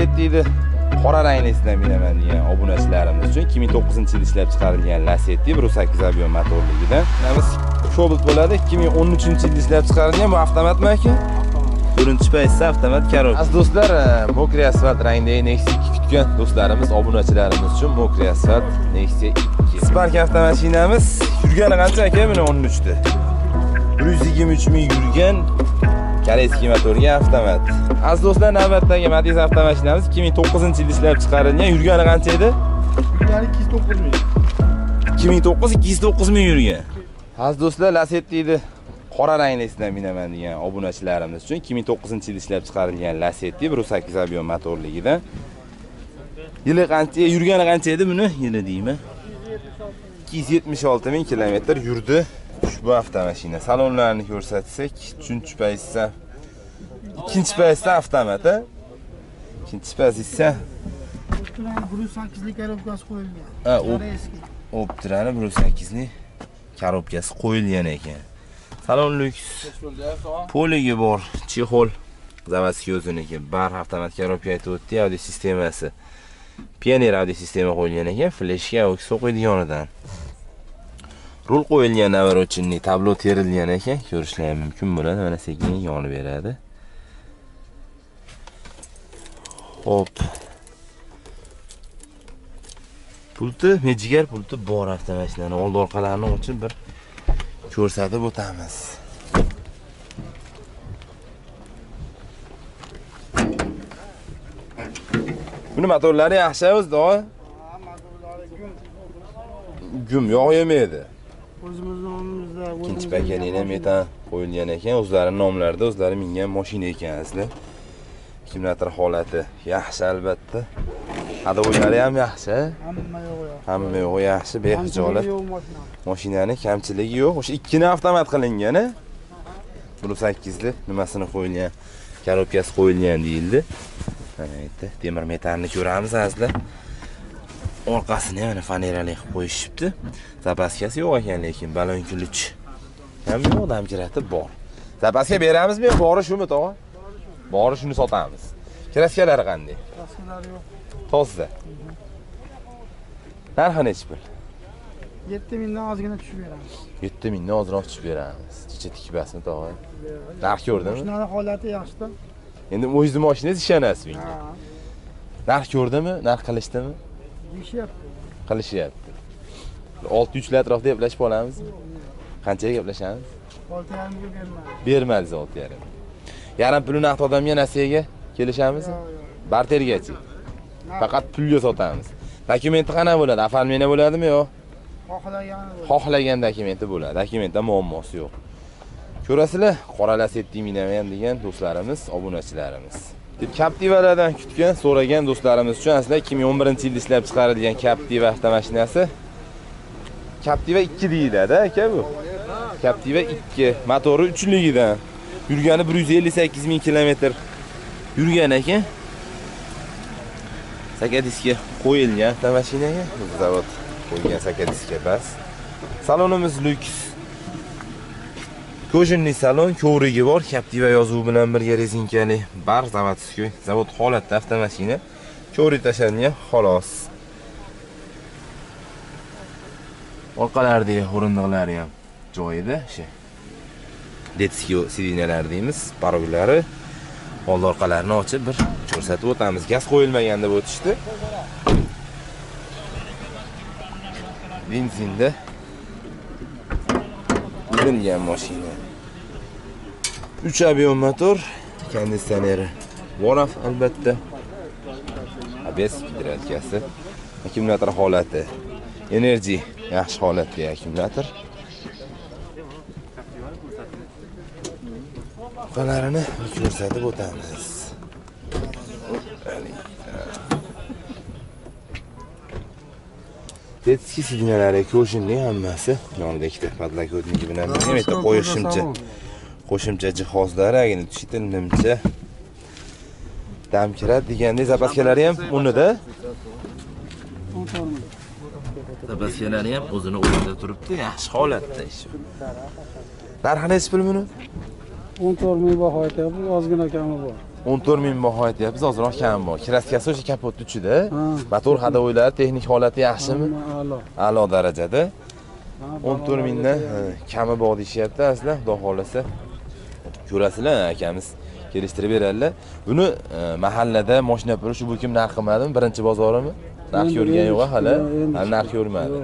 Lasetti'ni qora rangni sizdan minaman degan obunachilarimiz uchun 2009 yil ishlab chiqarilgan Lasetti 1.8 ob'em motorligidan. Biz Cobalt bo'ladi. 2013 yilda ishlab chiqarilgan bu avtomatmi aka? Birinchi paytda avtomat korobka. Aziz do'stlar, Mokri asfalt rangdagi Nexia 2 kutgan do'stlarimiz, obunachilarimiz uchun Mokri asfalt Nexia 2. Spark avtomashinamiz yurgani qancha aka? Mana 13 da. 123 ming yurgan koreyskiy motorga avtomat. Aziz do'stlar, navbatdagi Matiz avtomashinamiz 2009 yilda ishlab chiqarilgan. Yurgani qancha edi? Yurgani 209 ming. 2009 209 ming yurgan. Aziz do'stlar, Lasetti'ni qora rangli sizdan minaman degan obunachilarimiz uchun 2009 yilda ishlab chiqarilgan Lasetti 1.8 ob'em motorligidan. Yili qancha, yurgani qancha edi buni? Yili deymi? 276 ming kilometr yurdi ushbu avtomashina. Salonlarini ko'rsatsak, uchinchi paytda ikkinchi paytda avtomat, a? Ikkinchi paytda esa Ustidan 108 lik korobkasi qo'yilgan. Koreyskiy. Optrani 1.8 ning korobkasi qo'yilgan ekan. Salon lyuks. Poligi bor, chexol. Zavodskiy o'ziniki. Bar avtomat korobka aytib o'tdi, audio sistemasi. Pioneer audio sistema qo'yilgan ekan, fleshga o'ks o'qiydi yonidan. Rul qo'yilgan navarochinni tablo terilgan ekan, ko'rishlar mumkin bo'ladi. Mana sekin yonib beradi. Hop. Pulti, mejigar pulti bor avtomashinani old orqalarini ochib bir ko'rsatib o'tamiz. Buni motorlari yaxshi o'zida, gum yog' yemaydi. O'zimiz nomimizda Ikkinchi pakalini metan qo'yilgan ekan, o'zlari nomlarida o'zlari mingan mashina ekan asli. Kimlardir holati yaxshi albatta. Hadovoylari ham yaxshi. Hamma yo'q yo'q. Hamma yo'g'i yaxshi, behijolat. yo'q mashina. Mashinani kamchiligi yo'q. O'sha ikkini avtomat qilingan, a? 1.8li nimasini qo'yilgan, korobkasi qo'yilgan deyildi. Mana yerda temir metalni ko'ramiz asli. Orqasini mana fanerali qilib qo'yishibdi. Zapaskasi yo'q ekan lekin balon ключ. Ham yo'q, damkirati bor. Zapaska beramizmi yo bori shumi tog'a? Bori shuni sotamiz. Kraskalari qanday? Raskalari yo'q. Toza. Narxi nechi pul? 7000 dan ozgina tushib beramiz. 7 mingdan ozroq tushib beramiz. Chicha tikibasmi tog'a? Narx ko'rdingmi? Mashinani holati yaxshi-da. Endi o'zingizni mashinangiz ishonasiz bunga. Narx ko'rdimi? Narx qilishdimi? Deyishyapti. Qilishyapti. 600 lar atrofida gaplashib olamiz. Qanchaga gaplashamiz? 6,5 ga bermadi. Bermaysiz 6 yarim. Yarim pulini naqd odamga nasiyaga yo'q. Bartergachi. Faqat pulga sotamiz. Dokumenti qanaqa bo'ladi? Оформление bo'ladimi yo'q? Xohlagan dokumenti bo'ladi. Dokumentda muammosi yo'q. Ko'rasizlar, qora Lasetti minaman degan do'stlarimiz, obunachilarimiz. Captiva'dan Captiva'lardan kutgan, so'ragan do'stlarimiz uchun aslında 2011-yilda ishlab chiqarilgan Captiva avtomashinasi Captiva 2 deyiladi, aka bu. Captiva 2, motori 3 ligidan. Yurgani 158 ming kilometr yurgan ekan. Saka diski qo'yilgan avtomashinaga, zavod qo'ygan saka diski bas. Salonimiz lyuks. Ko'jinli salon, ko'rigi bor, Captiva yozuvi bilan birga rezinkali bar zavodskiy, zavod holatda avtomashina. Ko'rik tashlangan, xolos. Orqalaridagi o'rindiqlari ham joyida, o'sha. Detskiy sidinalar deymiz, parollari. Old orqalarini ochib bir ko'rsatib o'tamiz. Gaz qo'yilmagan deb o'tishdi. Benzinda urilgan mashina. 3 ob'em motor, konditsioneri Waraf albatta. ABS gidrotkasi, akkumulyator holati, energy yaxshi holatda akkumulyator. Qolarini ko'rsatib o'tamiz. Detski sidinalari ko'shinli hammasi yonida ikkita podlokotniki bilan ham yerda qo'shimcha jihozlari agini tushita nimcha damkirat degandek zapaskalari ham unida. Zapaskalari ham o'zini o'rnida turibdi yaxshi holatda shu narxi nechi pul buni 14 ming baho aytyapmiz, ozgina kami bor. 14 ming baho aytyapmiz ozroq kam bor. Kraskasi o'sha kapotni ichida motor hadovoylari texnik holati yaxshimi? A'lo. a'lo. Darajada. Ha, 14 mingdan kami bor deyishyapti aslida xudo xohlasa ko'rasizlar akamiz kelishtirib beradilar. Buni e, mahallada moshina puli bu kim narx qilmadimi birinchi bozorimi? Narx ko'rgan yo'q hali. hali narx ko'rmadi.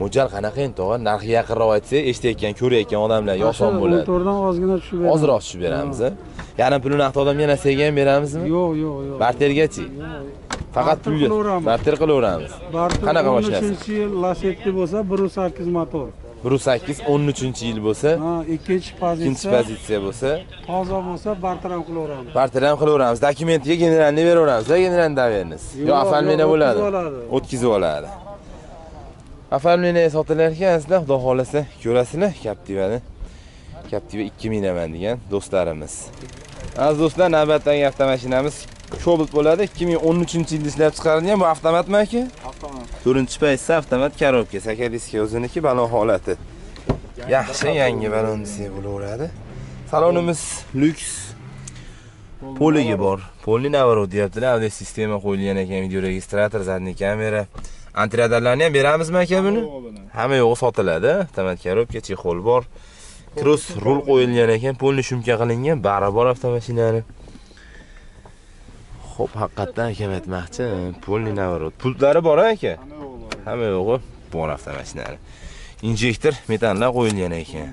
mo'ljal qanaqa endi tog'a? Narxi yaqinroq aytsak eshitayotgan ko'rayotgan odamlarga oson bo'ladi. 14 dan ozgina tushib beramiz. ozroq tushib beramiz yarim pulini naqd odamga narsaga ham beramizmi? Yo'q, yo'q, yo'q. bartergachi. Faqat pulga. barter qilaveramiz. Qanaqa mashinasi? 13 yil Lacetti bo'lsa 1.8 motor. 1.8 13 yil bo'lsa ikkinchi ikkinchi pozitsiya. pozitsiya bo'lsa. Toza bo'lsa barter ham qilaveramiz. barter ham qilaveramiz. Dokumentiga generalni beraveramiz generalni daverniz yo оформление bo'ladi. o'tkazib oladi. оформление sotilar ekan sizlar xudo xohlasa. Ko'rasizlar captivani. Captiva 2000 naman degan do'stlarimiz. Aziz do'stlar navbatdagi avtomashinamiz Cobalt bo'ladi. 2013 yilda ishlab chiqarilgan bu avtomatmi aka Avtomat. To'rtinchi paytda avtomat korobka sakadiska o'ziniki balo holati. Yaxshi yangi balon desak bo'laveradi. Salonimiz lyuks poligi bor. Polni наоборот deyaptilar audio sistema qo'yilgan ekan video registrator задний kamera. Antiradallarni ham beramizmi aka buni? Hamma yo'g'i sotiladi. Avtomat korobka chexol bor. Cross rul qo'yilgan ekan. Polni shumka qilingan bari bor avtomashinani. Xo'p, haqiqatdan akam aytmoqchi, polni navorot. Pultlari bor aka? Hamma yo'g'i bor avtomashinalari. Injektor metanlar qo'yilgan ekan.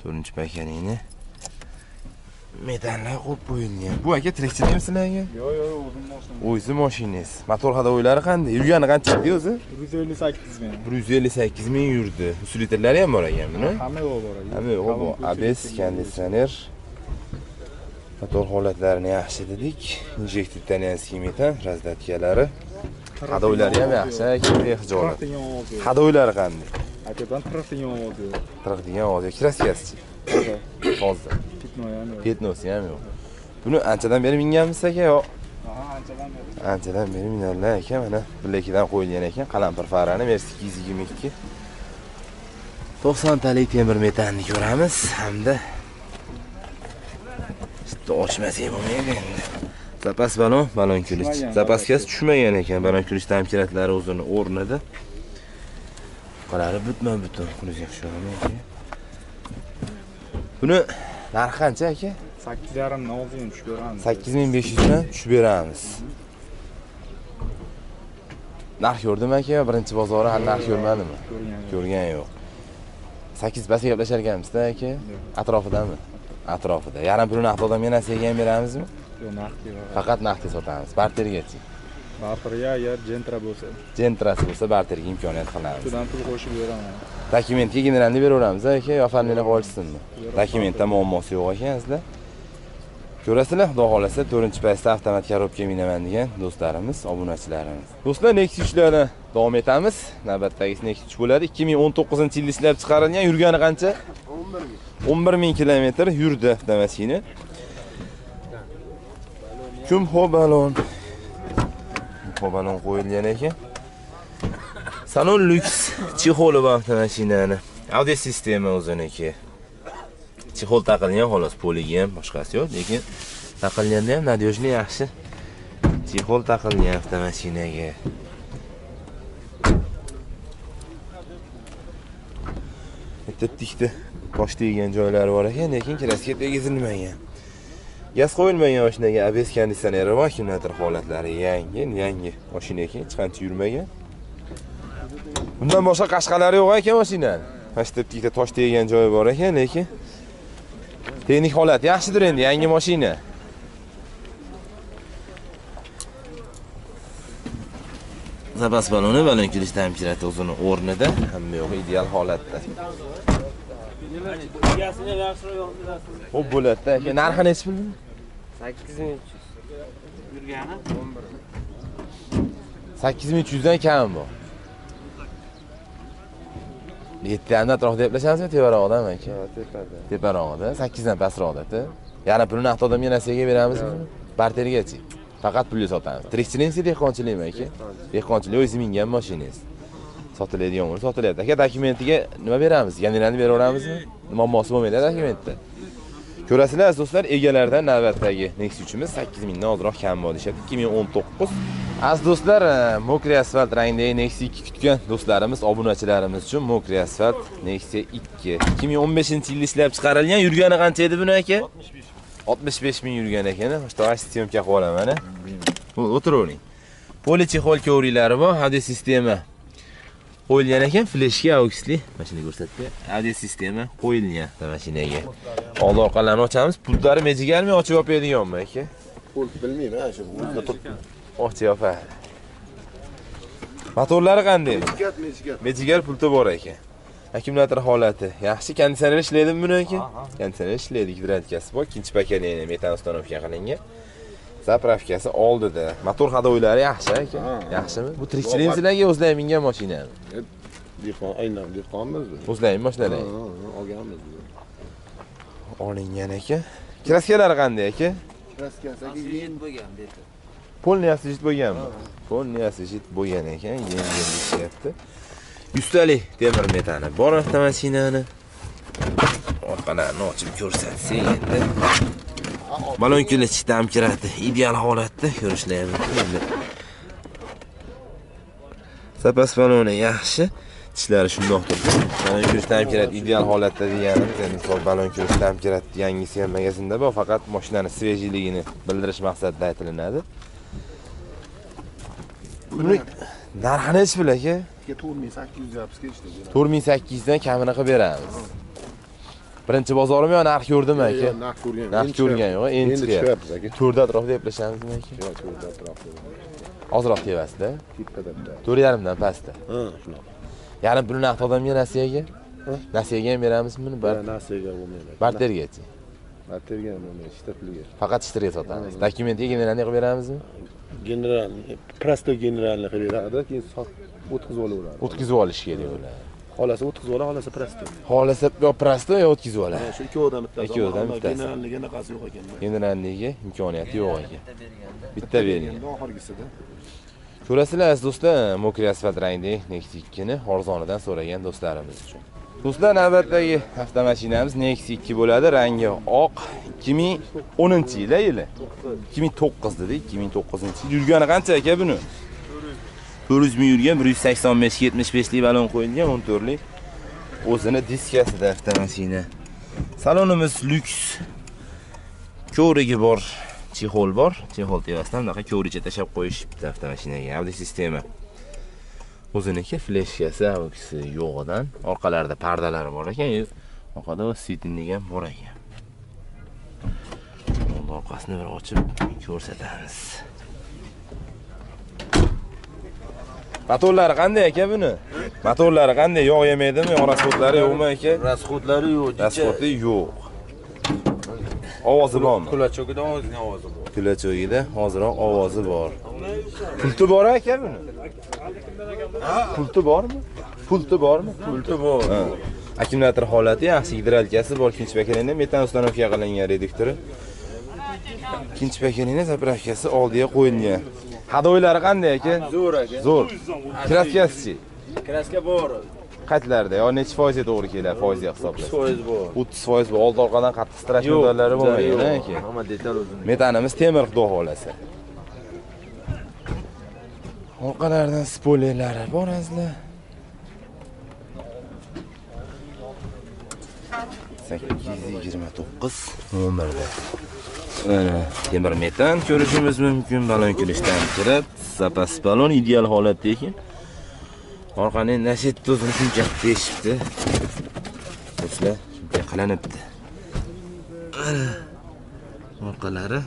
To'rtinchi pakalini metanlar qo'yib qo'yilgan. Bu aka tirikchilikmi sizlarga? Yo'q, yo'q, o'zim mashina. O'zi mashinangiz. Motor hadovoylari qanday? Yurgani qancha edi o'zi? 158 ming. 158 ming yurdi. Usulitrlari ham bor ekan buni. Hamma yo'q bor. Hamma bor. ABS, konditsioner. Motor holatlarini yaxshi dedik. Injektor italyanskiy metan, razdatkalari. Hadovoylari ham yaxshi, aka, behijolat. qanday? Aytadan 40 degan ovoz yo'q. 40 degan ovoz kraskasichi. Hozir. Fitno ham yo'q. Petnosi ham yo'q. Buni anchadan beri minganmisiz aka yo? Anchadan beri. Anchadan beri minadilar ekan, mana bilakidan qo'yilgan ekan, qalampir farani Mercedes 222. 90 talik temir metanni ko'ramiz hamda bitta ochmasak bo'lmaydi endi. Zapas balon, balon. Tushmagan, Zapaskasi tushmagan ekan, balon kulish tamkiratlari o'zini o'rnida. Qolari butma butun, o'xshagan ekan. Buni narxi qancha aka? 8,5 dan 6 tushib beramiz. 8500 dan tushib beramiz. Narx ko'rdimi aka? Birinchi bozori hali narx ko'rmadimi? Ko'rgan. Yo'q. 8 past gaplashar ekanmiz-da aka? Atrofidami? Atrofida. Yarim pulini naqd odamga narsaga ham beramizmi? Yo'q, narxi yo'q. Faqat naqdga sotamiz. Bartergachi. Barterga agar Gentra bo'lsa, Jentrasi bo'lsa barterga imkoniyat qilamiz. shundan pul qo'shib beraman. Dokumentga generalni beraveramiz aka, yo qilib olishsinmi? Dokumentda muammosi yo'q ekan sizlar. Ko'rasizlar, xudo xolasa 4-paytda avtomat korobka minaman degan do'stlarimiz, obunachilarimiz. Do'stlar, Nexus ishlardan davom etamiz. Navbatdagisi Nexus bo'ladi. 2019-yilda ishlab chiqarilgan, yurgani qancha? 11 ming. 11 ming kilometr yurdi avtomashina. Kumho balon. Kumho balon qo'yilgan ekan. Salon lyuks chexoli bor avtomashinani. Audio sistema o'ziniki. Chexol taqilgan xolos, poligi ham boshqasi yo'q, lekin taqilganda ham надежный yaxshi. Chexol taqilgan avtomashinaga. Bitta tosh tegan joylari bor ekan, lekin kraska tegizilmagan. Gaz qo'yilmagan mashinaga ABS konditsioneri bor, akkumulyator holatlari yangi, yangi mashina ekan, hech qancha yurmagan. Bundan boshqa qashqalari yo'q ekan mashinani. Mana shu bitta tosh tegan joyi bor ekan, lekin texnik holat yaxshidir endi, yangi mashina. Zapas baloni balon kelish temperaturasi o'zini o'rnida, hamma yo'q ideal holatda. Xo'p bo'ladi-da, aka. Narxi nechi pul? 8300. Yurgani? 8300 dan kam bu. 7 dan atrofida gaplashamizmi tevarog'idan aka? tepada. Teparog'ida 8 dan pastroqda. Yarim pulni naqd odamga narsaga beramizmi? Bartergachi. Faqat pulga sotamiz. Tirikchilikmi, dehqonchilikmi aka? Dehqonchilik o'zingiz mingan mashinangiz. Sotiladigan bo'lsa sotiladi Aka dokumentiga nima beramiz? Generalni beraveramizmi? Muammosi bo'lmaydi dokumentda. Ko'rasizlar aziz do'stlar, egalaridan navbatdagi Nexia uchimiz sakkiz mingdan ozroq kam bor o'n 2019. Aziz do'stlar, e, mokriy asfalt rangdagi Nexia 2 kutgan do'stlarimiz, obunachilarimiz uchun mokriy asfalt Nexia 2 2015-yilda ishlab chiqarilgan. Yurgani qancha edi buni aka? 65 ming yurgan ekan. Mana syomka qilib olaman. O'tiravering. Poli chexol kovriklari bor, audio sistema qo'yilgan ekan, fleshga auksli mashina ko'rsatdi. Audio sistema qo'yilgan mashinaga. Old orqalarini ochamiz. Pultlari mejigarmi ochib yopadiganmi aka? Pult bilmayman, shu. Ochib yopadi. Motorlari qanday? Mechigat, mechigat. Mejigar pulti bor ekan. Akkumulyator holati yaxshi. Konditsioner ishlaydimi buni aka? Konditsioner ishlaydi, gidrantikasi bor. Ikkinchi pokoleniya metan ustanovka qilingan. Zapravkasi oldida. Motor hadoylari yaxshi aka. Yaxshimi? Bu tirikchilik sizlarga o'zlari mingan mashinami? Dehqon, aynan dehqonmiz biz. O'zlari Ha, mashinalar. ha, olganmiz. Olingan ekan. Kraskalari qanday aka? Kraskasi aka, bo'lgan dedi. Polni asijit bo'lganmi? Polni asijit bo'lgan ekan, yengil ishlayapti. Yustalik temir metani bor avtomashinani. Orqalarini ochib ko'rsatsak endi. Balon kelish tamkirati ideal holatda ko'rishlayapti. Endi. Zapas baloni yaxshi. Tishlari shundoq turibdi. Balon kelish tamkirati ideal holatda deganimiz, endi misol balon kelish tamkirati yangisi ham magazinda bor, faqat mashinani svejiyligini bildirish maqsadida aytilinadi. Buni narxini pul aka? 4800 yapsiz ketishdi. 4800 dan kamini qilib beramiz. Birinchi bozorimi yo narx ko'rdimi aka? Narx ko'rgan. Narx ko'rgan yo'q, endi chiqyapmiz aka. To'rda atrofida eplashamizmi aka? Yo'q, to'rda atrofida. Ozroq tevasida. Tepada bitta. 4.5 dan pastda. Ha, shunaqa. Yarim pulni naqd odamga nasiyaga? Nasiyaga ham beramizmi buni? Nasiyaga bo'lmaydi. bartergachi. Barterga bo'lmaydi, shtapliga. Faqat ishtirga sotamiz. Dokumentga generalniy qilib beramizmi? General, prosto generalni qilib beradi, keyin o'tkazib olaveradi. O'tkazib olish kerak ular. Xolasi o'tkazib oladi, xolasi prosto. Xohlasa yo prosto yo o'tkazib oladi. Shu ikkovidan bittasi. Ikkovidan Ammo bittasi. Generalniga naqasi yo'q ekan. Generalniyga imkoniyati yo'q ekan. Bitta bering. Endi oxirgisida. Ko'rasizlar aziz do'stlar, Mokri asfalt rangli Nexia 2 ni arzonidan so'ragan do'stlarimiz uchun. Do'stlar, navbatdagi avtomashinamiz Nexia 2 bo'ladi, rangi oq. 2010-yil yili. 2009 dedik, 2009-yil. Yurgani qancha aka buni? 400 ming yurgan, 185 75 lik balon qo'yilgan, 14 lik. O'zini diskasida avtomashina. Salonimiz lyuks. Ko'rigi bor, chexol bor. Chexol tevasidan bunaqa ko'richa tashab qo'yishibdi avtomashinaga. Audi sistema. O'ziniki fleshkasi, avkisi yo'g'idan. Orqalarida pardalari bor ekan, orqada sitting ham bor ekan. Orqasini bir ochib ko'rsatamiz. Motorlari qanday aka buni? Motorlari qanday? Yog' yemaydimi? Yog' rasxodlari yo'qmi aka? Rasxodlari yo'q. Rasxodi yo'q. Ovozi bormi? Kulachogida ozgina ovozi bor. Kulachogida hozirroq ovozi bor. Pulti bor aka buni? Pulti bormi? Pulti bormi? Pulti bor. Akkumulyator holati yaxshi, gidrolikasi bor, ikkinchi pakalini metan ustanovka qilingan reduktori. Ikkinchi pakalini zapravkasi oldiga qo'yilgan. Hadoylari qanday aka? Zo'r aka. Zo'r. Kraskasi Kraska bor. qaytlarda yo necha foizga to'g'ri keladi foizga hisoblash? Foiz bor. 30 foiz bu old orqadan qattiq strash modellari bo'lmaydi aka. Hamma detal o'zini. Metanimiz temir xudo xohlasa. Orqalaridan spoilerlari bor azizlar. 829 nomerda. Temir metan ko'rishimiz mumkin. Balon kelishdan kirib, zapas balon ideal holatda ekan. Orqani nashet o'zini shuncha teshibdi. Do'stlar, shuncha qilinibdi. Mana orqalari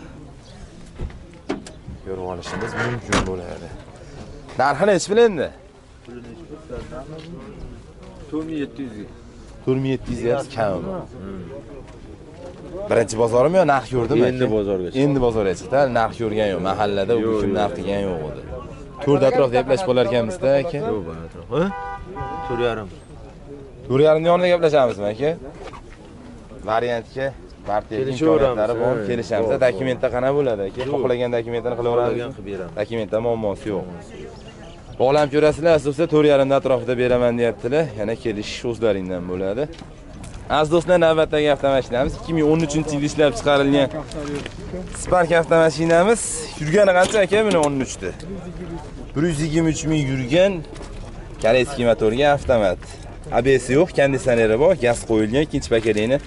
ko'rib olishimiz mumkin bo'ladi. Narxi nechi pul endi? 4700 4700 yards kam. Birinchi bozorimi yo narx ko'rdimi? Endi bozorga. Endi bozorga chiqdi. Narx ko'rgan yo'q. Mahallada u kim narx degan yo'q edi. To'rt atrofda gaplashib qolar ekanmiz-da aka. Yo'q atrof. Ha? 4.5. To'rt yarimni yonida gaplashamizmi aka? Variantga partiya imkoniyatlari bor, ha, kelishamiz. Dokumentda qana bo'ladi aka? Xohlagan dokumentini qilaveramiz. Qilib beramiz. Dokumentda muammosi yo'q. Bog'lam ko'rasizlar, asosan 4.5 atrofida beraman deyaptilar. Yana kelishish o'zlaringdan bo'ladi. Aziz do'stlar navbatdagi avtomashinamiz. 2013 yilda ishlab chiqarilgan spark avtomashinamiz. Yurgani qancha aka buni 13 da 123 ming yurgan koreyskiy motorga avtomat. Abs yo'q konditsioneri bor gaz qo'yilgan ikkinchi pokoleniya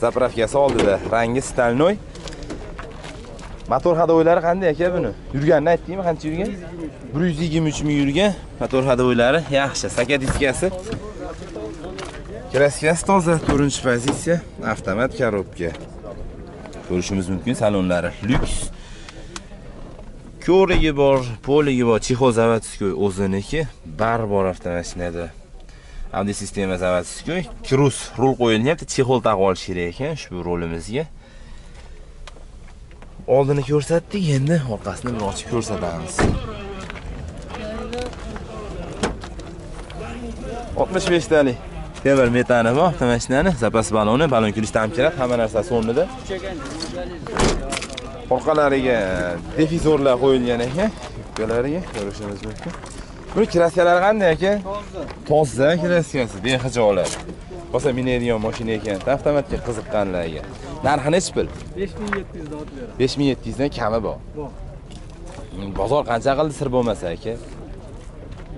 zapravkasi oldida. Rangi stalnoy. motor hadovoylari qanday aka buni? Yurganini aytdingmi qancha yurgan? 123 ming yurgan motor hadovoylari yaxshi saka diskasi kraskasi toza. To'rtinchi pozitsiya avtomat korobka ko'rishimiz mumkin salonlari. Lyuks. Ko'rigi bor poligi bor chexol заводской o'ziniki. Bari bor avtomashinada. Audio sistema заводской kruz rul qo'yilyapti. Chexol taqib olish kerak ekan ushbu rolimizga. Oldini ko'rsatdik endi orqasini bir ochib ko'rsatamiz. 65 talik temir metani bor avtomashinani zapas baloni balon kulish tamchirat hamma narsasi o'rnida. Orqalariga difizorlar qo'yilgan ekan. Yubkalariga ko'rishimiz mumkin. Buni kraskалari qanday aka toza kraskasi behijolat bo'lsa minadigan mashina ekan avtomatga qiziqqanlarga. Narxi nechi pul? 5700 dod beradi. 5700 dan kami bor. Bor. bozor qancha qildi sir bo'lmasa aka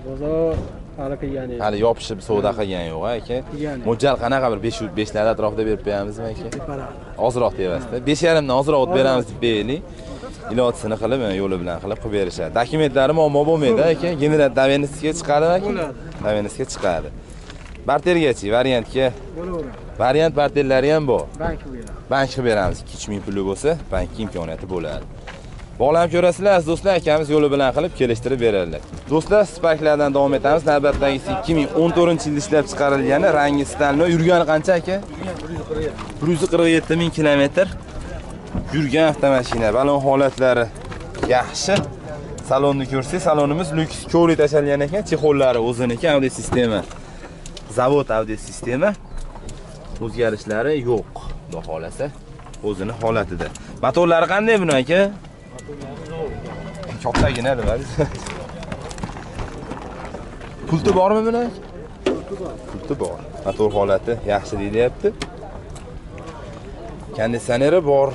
Bozor hali qilgani yo'q. hali yopishib savdo qilgan yo'q aka? Qilgan yo'q. mo'ljal qanaqa bir 5 5 lar atrofida berib qo'yamizmi aka? Ozroq deyapsizda besh yarimdan ozroq olib beramiz deb beraylik ilojisini qilib mana yo'li bilan qilib qilib berishadi. Dokumentlari muammo bo'lmaydi aka? General davenistga chiqadimi aka? Davenistga chiqadi bartergachi variantga. Variant barterlari ham bor Bank beradi. bank qilib beramiz. Ikki uch ming puli bo'lsa bankka imkoniyati bo'ladi bog'lanib ko'rasizlar aziz do'stlar akamiz yo'li bilan qilib kelishtirib beradilar. Do'stlar sparklardan davom etamiz. Navbatdagisi 2014 yilda ishlab chiqarilgani rangi stальной yurgani qancha aka? 147 ming kilometr. Yurgan avtomashina balon holatlari. Yaxshi. Salonni ko'rsangiz salonimiz lyuks ko'ri tashalgan ekan. Chexollari o'ziniki audio sistema zavod audio sistema o'zgarishlari yo'q xudo xolasa, o'zini holatida motorlari qanday buni aka? Kattagina nima pulti bormi buni? Pulti bor. Motor holati yaxshi deyilyapti konditsioneri bor.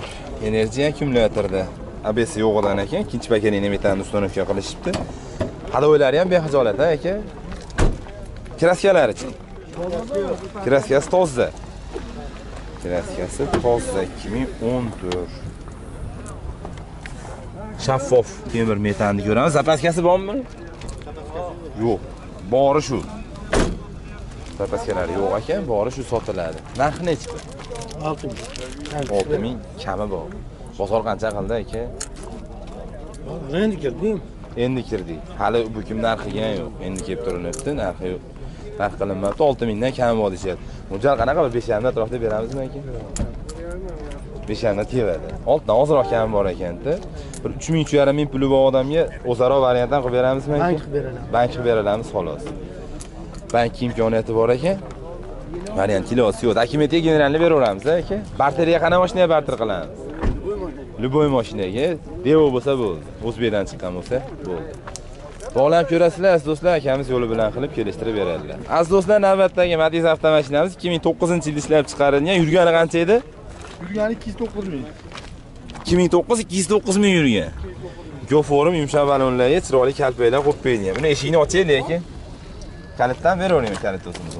Energiya akkumulyatorda. Abs yo'g'idan ekan. Ikkinchi pokoleniya metanni установка qilishibdi hadovoylari ham behijolat a aka? Kraskalarichi kraskasi toza kraskasi toza 2014 shaffof. Temir metanni ko'ramiz. Zapaskasi bormi? Buni yo'q. Bori shu. Zapaskalari yo'q ekan bori shu sotiladi. Narxi nechi pul 6000. olti ming kami bor. Bozor qancha qildi aka? Endi kirdim. endi kirdik. Hali bu kim narxi ham yo'q. Endi kelib turilyapti narxi yo'q. Narx qilinmabdi. Olti mingdan kami bor deyishyapti. Mo'ljal qanaqa bir besh yarimdan atrofida beramizmi aka? Besh yarimdan tegadi oltidan ozroq kami bor ekanda bir uch ming uch yarim ming puli bor odamga o'zaro variantdan qilib beramizmi Bank qilib beradi. bank qilib beramiz xolos. Bank imkoniyati bor ekan variant iloji yo'q. Dokumentga generalni beraveramiz aka. Barteriga qanaqa mashinaga barter qilamiz? Любой mashinaga. Devo bo'lsa bo'ldi. O'zbekdan chiqqan bo'lsa bo'ldi. Bog'lanib ko'rasizlar aziz do'stlar akamiz yo'li bilan qilib kelishtirib beradilar. Aziz do'stlar navbatdagi matiz avtomashinamiz 2009 yilda ishlab chiqarilgan. Yurgani qancha edi? Yurgani 209 ming. 2009 209 ming yurgan. Go'forim yumshoq balonlarga chiroyli kalpaklar qo'yib qo'yilgan buni eshikni ochaylik lekin. kalitdan beravering kalit o'zimiz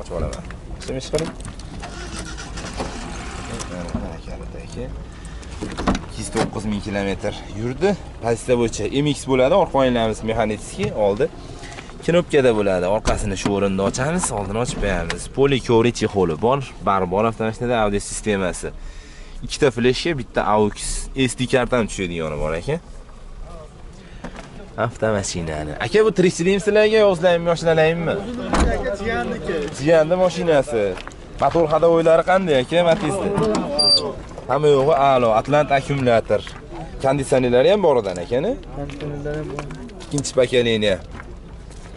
ochib olaman. Ishim ish qiling. Mana- mana kalit aka 209 ming kilometr yurdi. Pozitsiya bo'yicha mx bo'ladi. Orqa oynalarimiz mexanический oldi. Knopkada bo'ladi. Orqasini shu o'rinda ochamiz oldini ochib qo'yamiz. Poli ko'ri chexoli bor. Bari bor avtomashinada audio sistemasi. Ikkita fleshka bitta aux sd kartam ham tushadigan bor ekan avtomashinani aka bu tirikchilikmi sizlarga yo o'zlaringni Aka jiyanniki. jiyanni mashinasi. Motor hadovoylari qanday aka matizda? Hamma yo'g'i a'lo atlant akkumulyator konditsionerlari ham boridan ekan akani ham bor. ikkinchi pokoleniya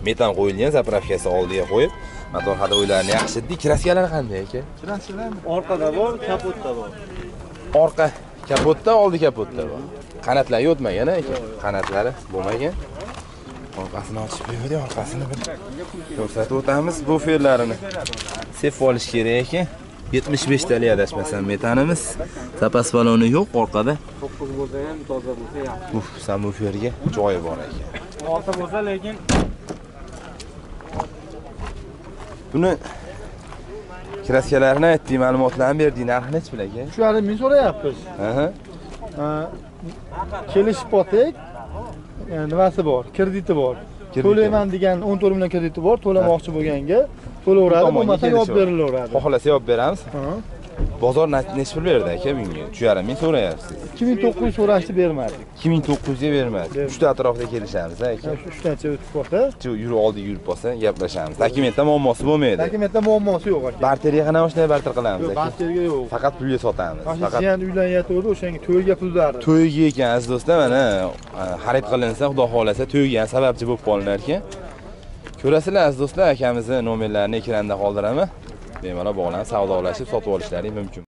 metan qo'yilgan zapravkasi oldiga qo'yib motor hadovoylarini yaxshi. Kraskalari qanday aka? Orqada bor, kapotda bor. Orqasini ochib qo'ydik orqasini bir ko'rsatib o'tamiz bu fe'llarini sef olish kerak ekan. 75 talik adashmasam metanimiz. Zapas baloni yo'q orqada. To'qqiz bo'lsa ham toza bo'lsa yaxshi uf samuferga joyi bor ekan. Olti bo'lsa lekin buni kraskalarini aytdik ma'lumotlarni berdik narxi nechi pul aka Shularni men so'rayapmiz. Aha. Kelishpotek e, nimasi bor? Krediti bor. To'layman degan 14 million krediti bor. To'lamoqchi bo'lganga to'laveradi, bo'lmasa yopib berilaveradi. xohlasa yopib beramiz. Bozor necha pul berdi aka bunga uch yarim ming so'rayapsiz 2900 so'rashni bermadik. 2900 ga bermadi Bermadi. uchta atrofida kelishamiz aka uchtacha o'tib qolsa, yurib oldi yurib bo'lsa gaplashamiz dokumentda muammosi bo'lmaydi dokumentda muammosi yo'q aka. barterga qanaqa mashina barter qilamiz Yo'q, barterga yo'q. faqat pulga sotamiz faqat jiyan uylanyapti, o'shanga to'yga pul berdi. to'yga ekan aziz do'stlar mana xarid qilinsa xudo xohlasa to'yga ham sababchi bo'lib qolinar ekan ko'rasizlar aziz do'stlar akamizni nomerlarini ekranda qoldiraman bemalol bog'lanib savdolashib sotib olishlaring mumkin